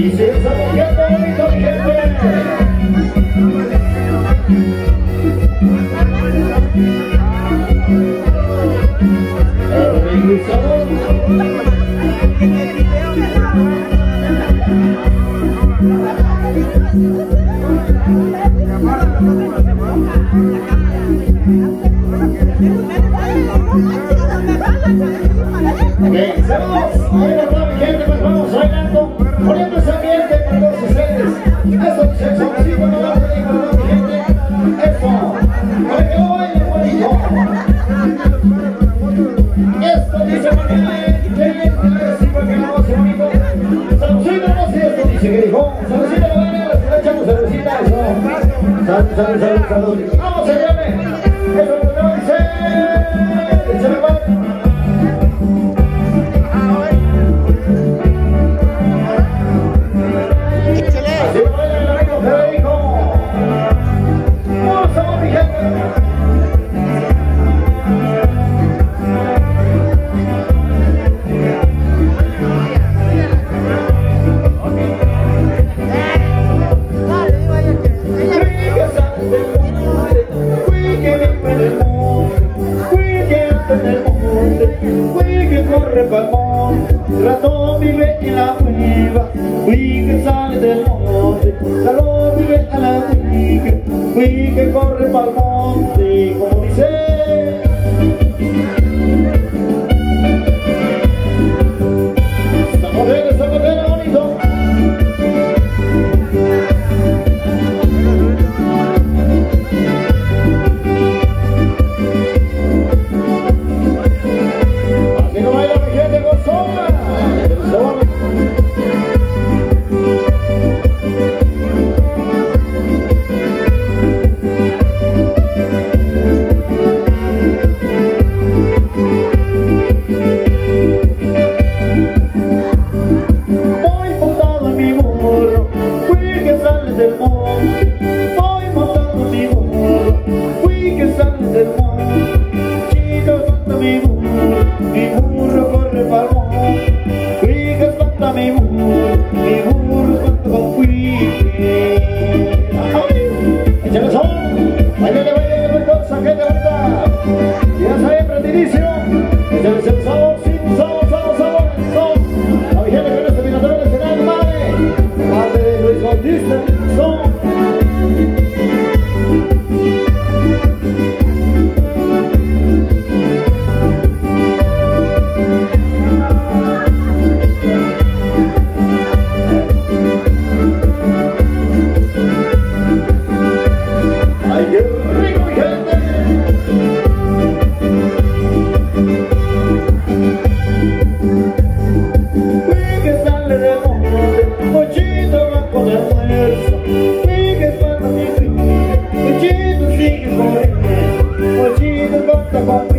Y si es objeto y Pensamos, bueno, toda mi gente, pues vamos bailando, poniéndose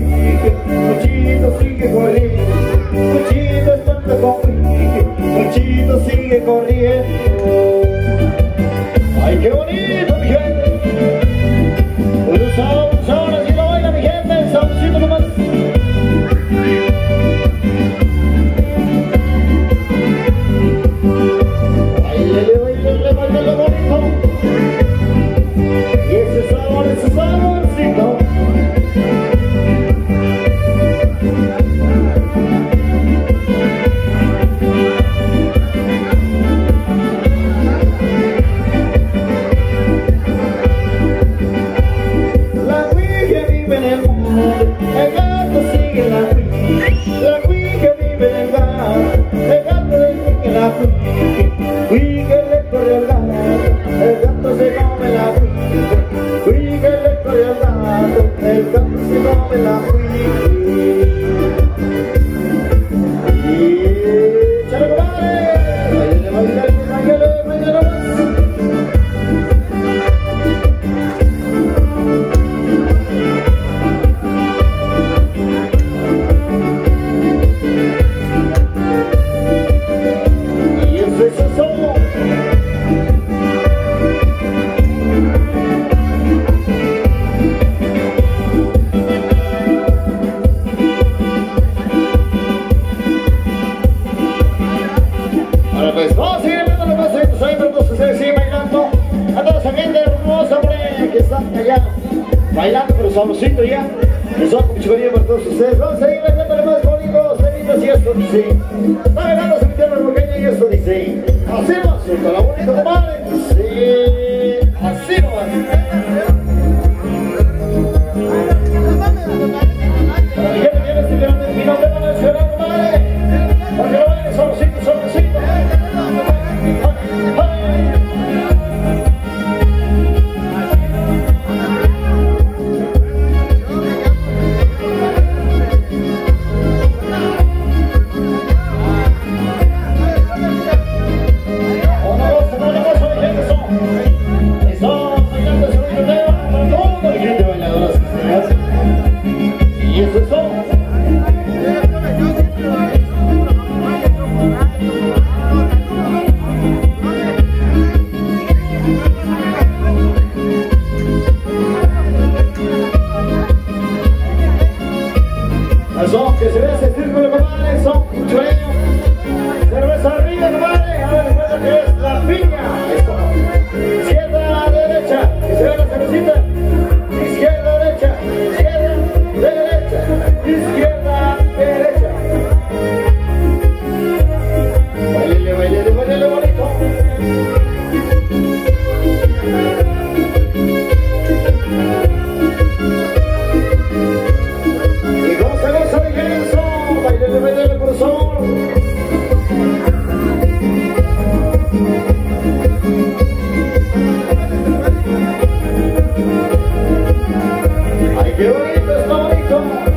complique, muchito sigue corriendo, muchito esto no complique, muchito sigue corriendo. Ay, qué bonito, mi gente. Nosotros, Pichucaría, para todos ustedes. Vamos a ir la canta más bonito, cenitas y esto dice. Está ganando su tierra pequeña y esto dice. Así va, la bonita comadre. Sí, así va. Para Miguel, la. Eu story, come on.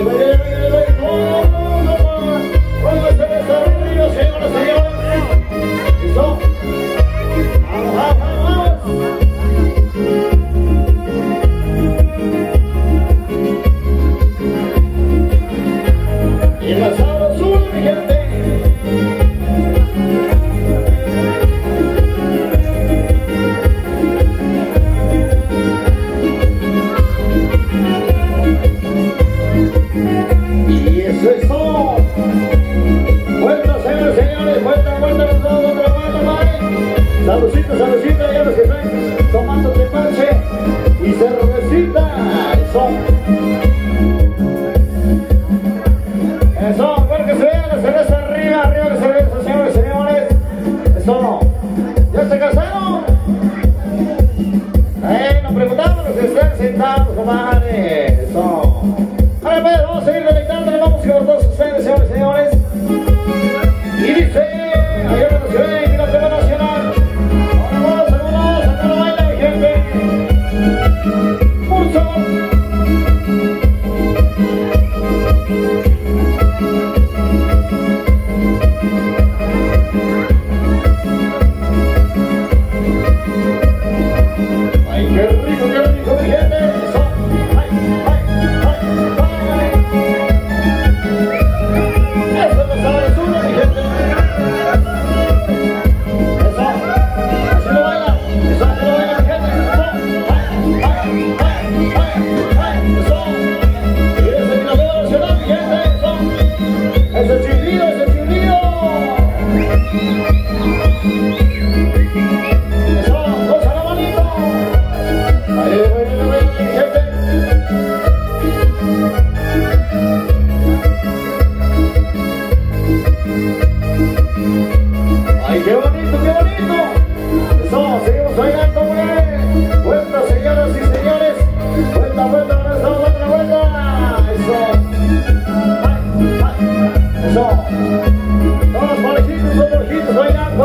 Amen. señores. Vuelta, vuelta. Todos los equipos, todos los equipos, oigan,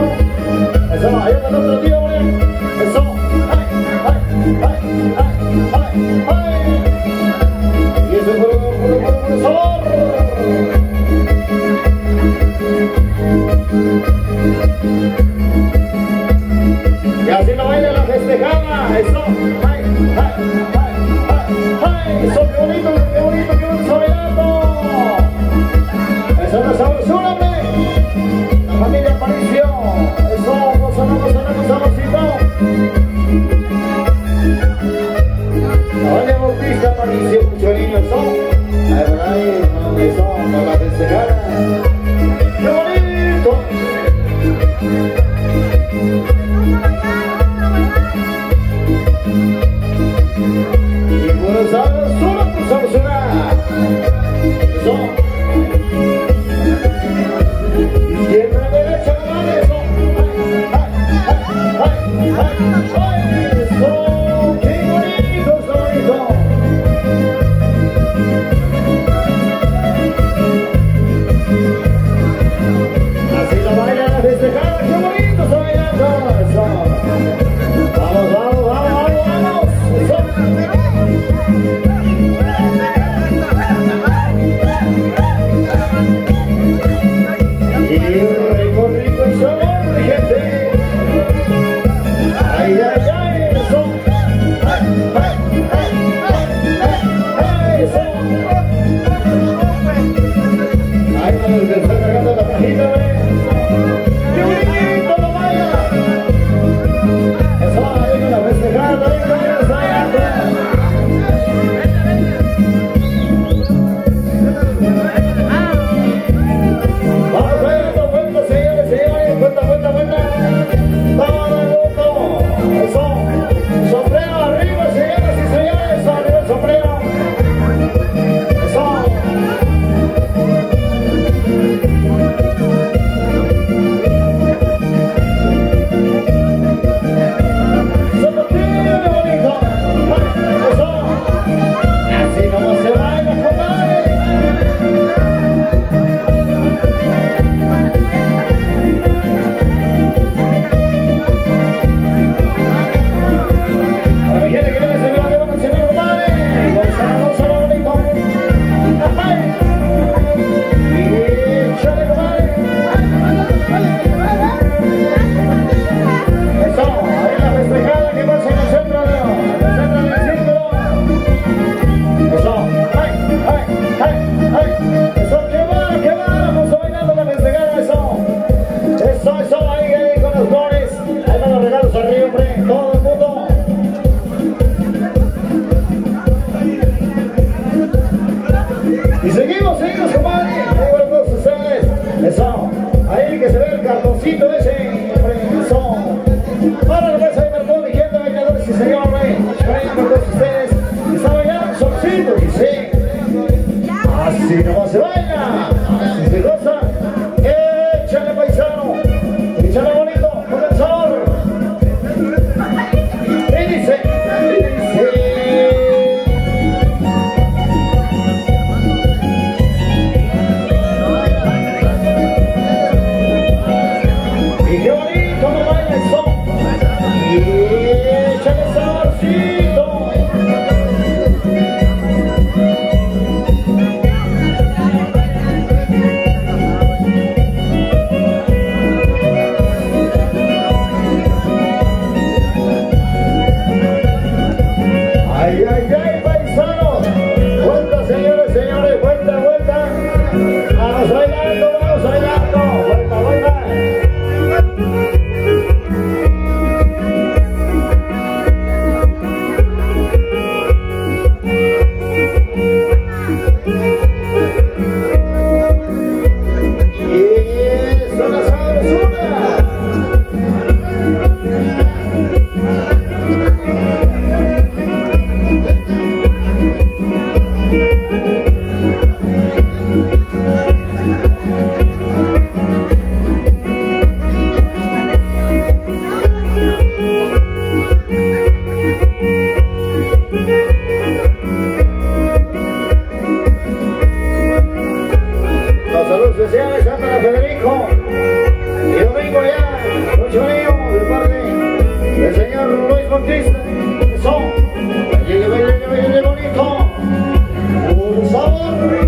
Jamaica.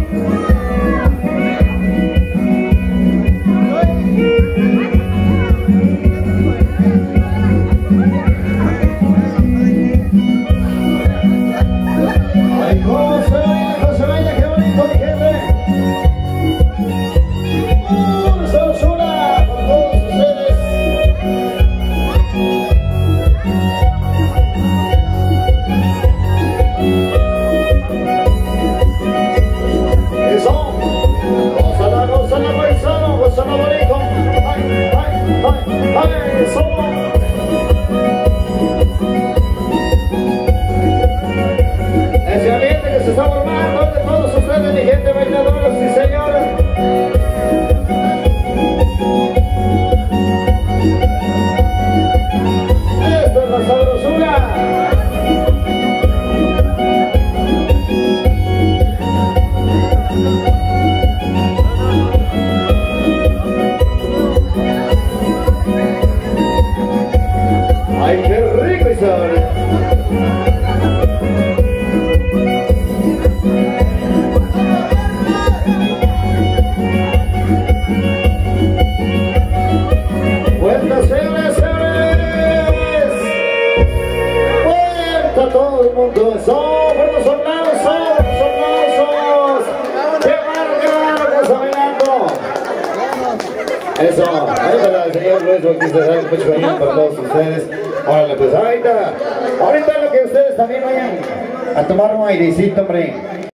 Amen. Thank you. A tomar un airecito, hombre.